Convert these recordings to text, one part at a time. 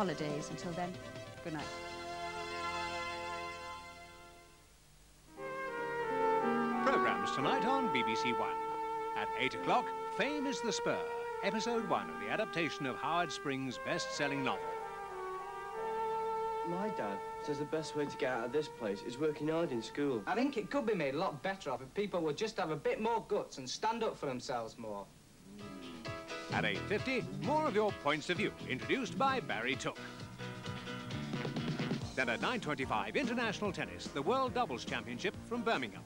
holidays. Until then, good night. Programmes tonight on BBC One. At 8 o'clock, Fame is the Spur, episode 1 of the adaptation of Howard Spring's best-selling novel. My dad says the best way to get out of this place is working hard in school. I think it could be made a lot better off if people would just have a bit more guts and stand up for themselves more. At 8.50, more of your points of view, introduced by Barry Took. Then at 9.25, International Tennis, the World Doubles Championship from Birmingham.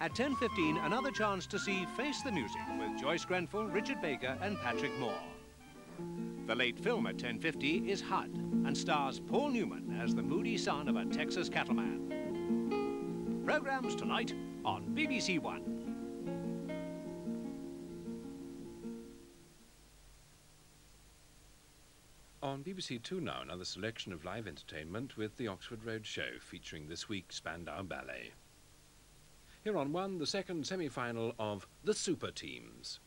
At 10.15, another chance to see Face the Music with Joyce Grenfell, Richard Baker and Patrick Moore. The late film at 10.50 is HUD and stars Paul Newman as the moody son of a Texas cattleman. Programmes tonight on BBC One. On BBC Two now, another selection of live entertainment with the Oxford Road Show, featuring this week's Spandau Ballet. Here on one, the second semi-final of the Super Teams.